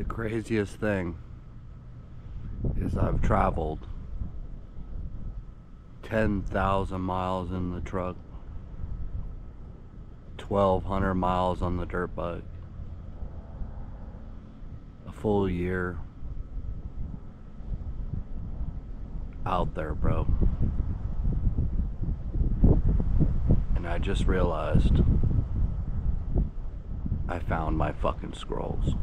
The craziest thing is I've traveled 10,000 miles in the truck, 1,200 miles on the dirt bike, a full year out there, bro. And I just realized I found my fucking scrolls.